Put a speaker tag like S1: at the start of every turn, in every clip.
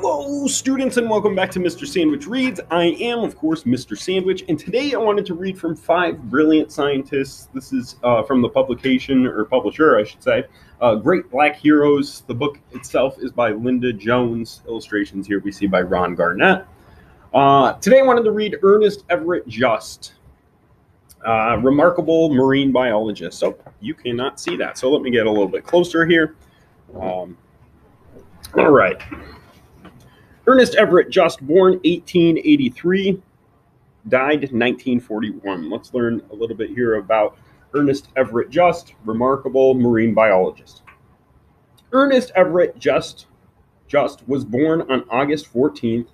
S1: Hello, students, and welcome back to Mr. Sandwich Reads. I am, of course, Mr. Sandwich, and today I wanted to read from five brilliant scientists. This is uh, from the publication, or publisher, I should say, uh, Great Black Heroes. The book itself is by Lynda Jones. Illustrations here we see by Ron Garnett. Uh, today I wanted to read Ernest Everett Just, uh, remarkable marine biologist. So you cannot see that. So let me get a little bit closer here. Um, all right. Ernest Everett Just, born 1883, died 1941. Let's learn a little bit here about Ernest Everett Just, remarkable marine biologist. Ernest Everett Just, Just was born on August 14,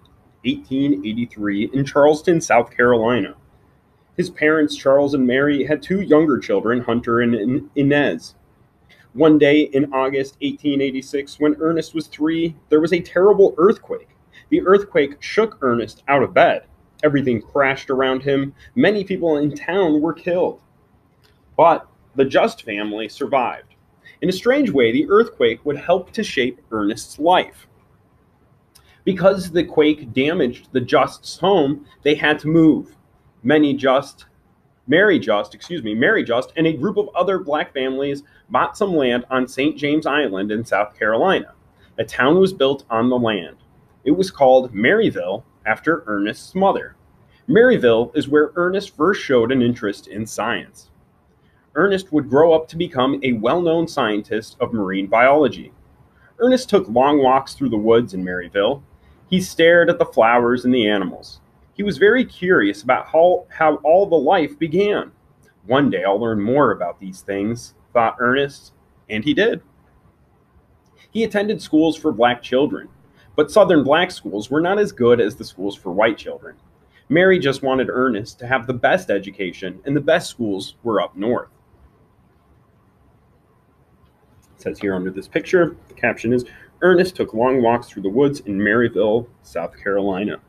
S1: 1883, in Charleston, South Carolina. His parents, Charles and Mary, had two younger children, Hunter and Inez. One day in August 1886, when Ernest was three, there was a terrible earthquake the earthquake shook Ernest out of bed. Everything crashed around him. Many people in town were killed. But the Just family survived. In a strange way, the earthquake would help to shape Ernest's life. Because the quake damaged the Just's home, they had to move. Many Just, Mary Just, excuse me, Mary Just, and a group of other black families bought some land on St. James Island in South Carolina. A town was built on the land. It was called Maryville after Ernest's mother. Maryville is where Ernest first showed an interest in science. Ernest would grow up to become a well known scientist of marine biology. Ernest took long walks through the woods in Maryville. He stared at the flowers and the animals. He was very curious about how, how all the life began. One day I'll learn more about these things, thought Ernest, and he did. He attended schools for black children. But Southern black schools were not as good as the schools for white children. Mary just wanted Ernest to have the best education, and the best schools were up north. It says here under this picture, the caption is Ernest took long walks through the woods in Maryville, South Carolina.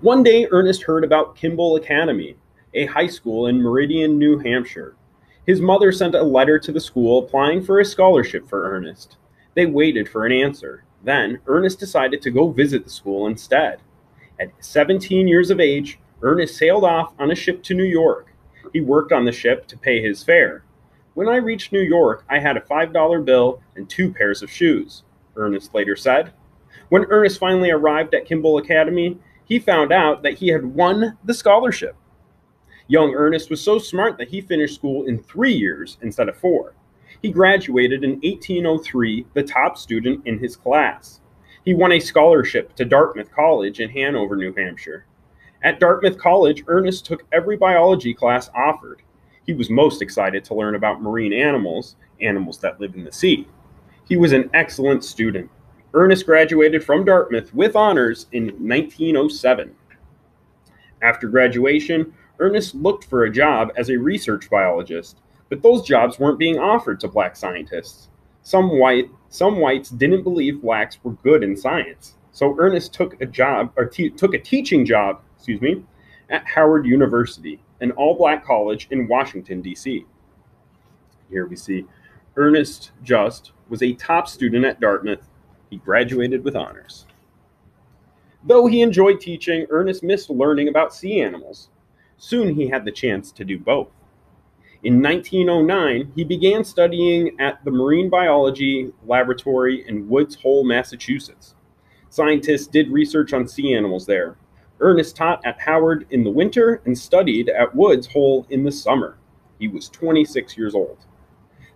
S1: One day, Ernest heard about Kimball Academy, a high school in Meriden, New Hampshire. His mother sent a letter to the school applying for a scholarship for Ernest. They waited for an answer. Then, Ernest decided to go visit the school instead. At 17 years of age, Ernest sailed off on a ship to New York. He worked on the ship to pay his fare. When I reached New York, I had a $5 bill and two pairs of shoes, Ernest later said. When Ernest finally arrived at Kimball Academy, he found out that he had won the scholarship. Young Ernest was so smart that he finished school in three years instead of four. He graduated in 1803, the top student in his class. He won a scholarship to Dartmouth College in Hanover, New Hampshire. At Dartmouth College, Ernest took every biology class offered. He was most excited to learn about marine animals, animals that live in the sea. He was an excellent student. Ernest graduated from Dartmouth with honors in 1907. After graduation, Ernest looked for a job as a research biologist but those jobs weren't being offered to black scientists. Some white some whites didn't believe blacks were good in science. So Ernest took a job or took a teaching job, excuse me, at Howard University, an all-black college in Washington D.C. Here we see Ernest Just was a top student at Dartmouth. He graduated with honors. Though he enjoyed teaching, Ernest missed learning about sea animals. Soon he had the chance to do both. In 1909, he began studying at the Marine Biology Laboratory in Woods Hole, Massachusetts. Scientists did research on sea animals there. Ernest taught at Howard in the winter and studied at Woods Hole in the summer. He was 26 years old.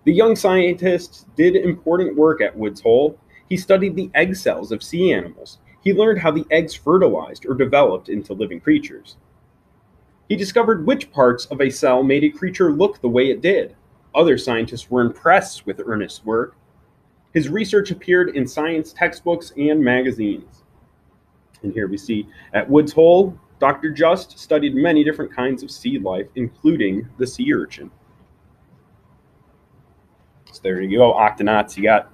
S1: The young scientist did important work at Woods Hole. He studied the egg cells of sea animals. He learned how the eggs fertilized or developed into living creatures. He discovered which parts of a cell made a creature look the way it did. Other scientists were impressed with Ernest's work. His research appeared in science textbooks and magazines. And here we see at Woods Hole, Dr. Just studied many different kinds of sea life, including the sea urchin. So there you go, Octonauts. You got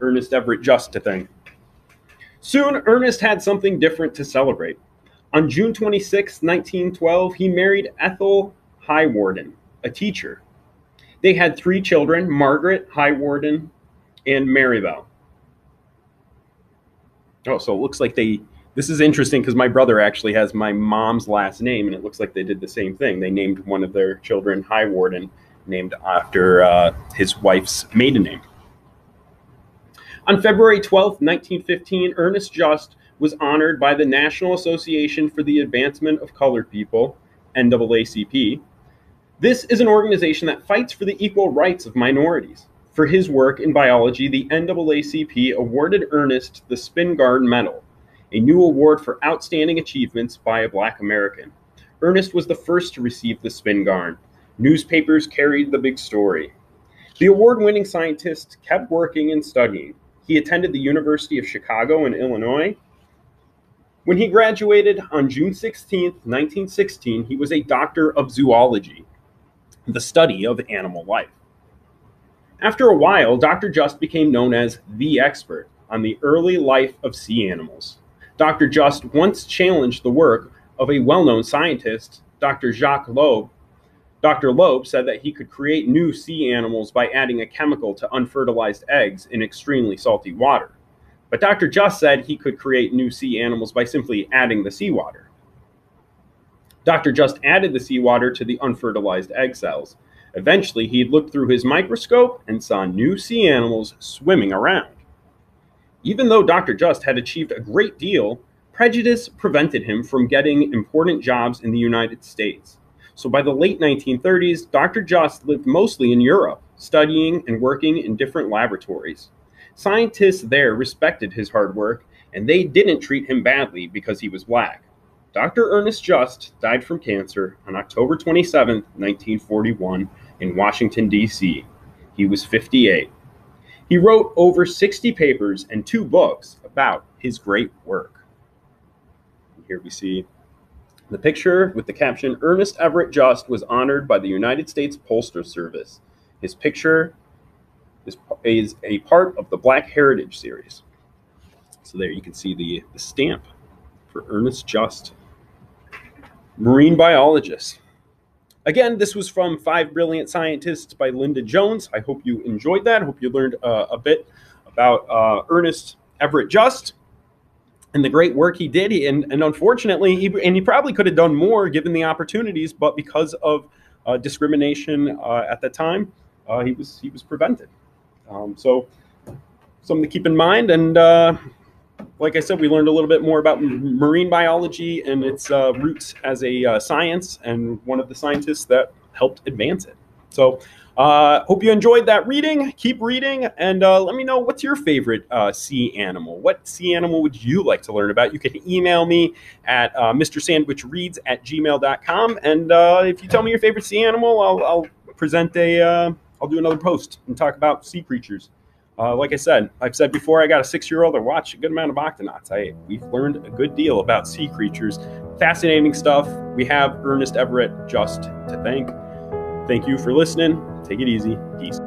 S1: Ernest Everett Just to thank. Soon, Ernest had something different to celebrate. On June 26, 1912, he married Ethel Highwarden, a teacher. They had three children Margaret Highwarden and Marybelle. Oh, so it looks like they. This is interesting because my brother actually has my mom's last name, and it looks like they did the same thing. They named one of their children Highwarden, named after uh, his wife's maiden name. On February 12, 1915, Ernest Just was honored by the National Association for the Advancement of Colored People, NAACP. This is an organization that fights for the equal rights of minorities. For his work in biology, the NAACP awarded Ernest the Spingarn Medal, a new award for outstanding achievements by a black American. Ernest was the first to receive the Spingarn. Newspapers carried the big story. The award winning scientist kept working and studying. He attended the University of Chicago in Illinois. When he graduated on June 16, 1916, he was a doctor of zoology, the study of animal life. After a while, Dr. Just became known as the expert on the early life of sea animals. Dr. Just once challenged the work of a well known scientist, Dr. Jacques Loeb. Dr. Loeb said that he could create new sea animals by adding a chemical to unfertilized eggs in extremely salty water. But Dr. Just said he could create new sea animals by simply adding the seawater. Dr. Just added the seawater to the unfertilized egg cells, Eventually, he looked through his microscope and saw new sea animals swimming around. Even though Dr. Just had achieved a great deal, prejudice prevented him from getting important jobs in the United States. So by the late 1930s, Dr. Just lived mostly in Europe, studying and working in different laboratories. Scientists there respected his hard work, and they didn't treat him badly because he was black. Dr. Ernest Just died from cancer on October 27, 1941, in Washington, D.C. He was 58. He wrote over 60 papers and two books about his great work. Here we see the picture with the caption Ernest Everett Just was honored by the United States Postal Service. His picture is, a part of the Black Heritage series. So there you can see the, the stamp for Ernest Just. Marine biologist. Again, this was from Five Brilliant Scientists by Lynda Jones. I hope you enjoyed that. I hope you learned uh, a bit about uh, Ernest Everett Just and the great work he did. And, and unfortunately, he, and he probably could have done more given the opportunities, but because of uh, discrimination uh, at the time, uh, he was he was prevented. Um, so something to keep in mind. And uh, like I said, we learned a little bit more about marine biology and its uh, roots as a uh, science, and one of the scientists that helped advance it. So, uh, hope you enjoyed that reading. Keep reading, and uh, let me know what's your favorite uh, sea animal. What sea animal would you like to learn about? You can email me at uh, mrsandwichreads at gmail.com, and if you tell me your favorite sea animal, I'll, I'll present a. I'll do another post and talk about sea creatures. Uh, like I said, I've said before, I got a six-year-old. I watch a good amount of octonauts. I we've learned a good deal about sea creatures. Fascinating stuff. We have Ernest Everett just to thank. Thank you for listening. Take it easy. Peace.